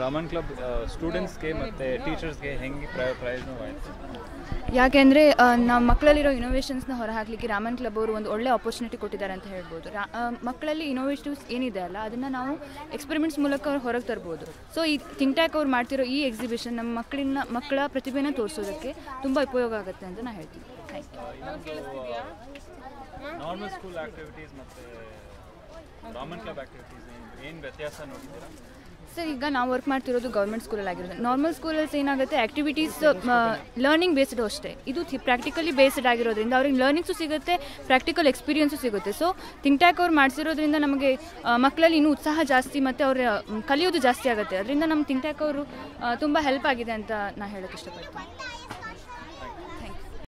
Raman club ಸ್ಟೂಡೆಂಟ್ಸ್ಗೆ ಮತ್ತು ಟೀಚರ್ಸ್ಗೆ ಹೆಂಗೆ ಪ್ರಯ ಪ್ರಯೋಜನವಾಯಿತು? ಯಾಕೆಂದರೆ ನಮ್ಮ ಮಕ್ಕಳಲ್ಲಿರೋ ಇನೋವೇಷನ್ಸ್ನ ಹೊರಹಾಕಲಿಕ್ಕೆ ರಾಮನ್ ಕ್ಲಬ್ ಅವರು ಒಂದು ಒಳ್ಳೆ ಆಪರ್ಚುನಿಟಿ ಕೊಟ್ಟಿದ್ದಾರೆ ಅಂತ ಹೇಳ್ಬೋದು. ರಾ ಮಕ್ಕಳಲ್ಲಿ ಇನೋವೇಟಿವ್ಸ್ ಏನಿದೆ ಅಲ್ಲ ಅದನ್ನು ನಾವು ಎಕ್ಸ್ಪೆರಿಮೆಂಟ್ಸ್ ಮೂಲಕ ಹೊರಗೆ ತರ್ಬೋದು. ಸೊ ಈ ಥಿಂಕ್ ಟ್ಯಾಕ್ ಅವ್ರು ಮಾಡ್ತಿರೋ ಈ ಎಕ್ಸಿಬಿಷನ್ ನಮ್ಮ ಮಕ್ಕಳಿನ ಮಕ್ಕಳ ಪ್ರತಿಭೆನ ತೋರಿಸೋದಕ್ಕೆ ತುಂಬ ಉಪಯೋಗ ಆಗುತ್ತೆ ಅಂತ ನಾನು ಹೇಳ್ತೀನಿ. ಥ್ಯಾಂಕ್ ಯು ನಾರ್ಮಲ್ ಸ್ಕೂಲ್ ಮತ್ತು ರಾಮನ್ ಕ್ಲಬ್ ಆಕ್ಟಿವಿಟೀಸ್ ಏನು ವ್ಯತ್ಯಾಸ ನೋಡಿದ್ದೀರಾ? ಸರ್, ಈಗ ನಾವು ವರ್ಕ್ ಮಾಡ್ತಿರೋದು ಗೌರ್ಮೆಂಟ್ ಸ್ಕೂಲಲ್ಲಿ ಆಗಿರೋದು ನಾರ್ಮಲ್ ಸ್ಕೂಲಲ್ಲಿ ಏನಾಗುತ್ತೆ ಆಕ್ಟಿವಿಟೀಸ್ ಲರ್ನಿಂಗ್ ಬೇಸ್ಡ್ ಅಷ್ಟೇ. ಇದು ಪ್ರಾಕ್ಟಿಕಲಿ ಬೇಸ್ಡ್ ಆಗಿರೋದ್ರಿಂದ ಅವ್ರಿಗೆ ಲರ್ನಿಂಗ್ಸು ಸಿಗುತ್ತೆ ಪ್ರಾಕ್ಟಿಕಲ್ ಎಕ್ಸ್ಪೀರಿಯನ್ಸು ಸಿಗುತ್ತೆ. ಸೊ ಥಿಂಕ್ ಟ್ಯಾಕ್ ಅವ್ರು ಮಾಡಿಸಿರೋದ್ರಿಂದ ನಮಗೆ ಮಕ್ಕಳಲ್ಲಿ ಇನ್ನೂ ಉತ್ಸಾಹ ಜಾಸ್ತಿ ಮತ್ತು ಅವರ ಕಲಿಯೋದು ಜಾಸ್ತಿ ಆಗುತ್ತೆ. ಅದರಿಂದ ನಮ್ಮ ಥಿಂಕ್ ಟ್ಯಾಕ್ ಅವರು ತುಂಬ ಹೆಲ್ಪ್ ಆಗಿದೆ ಅಂತ ನಾನು ಹೇಳೋಕ್ಕೆ ಇಷ್ಟಪಡ್ತೀನಿ.